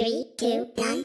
Three, two, one!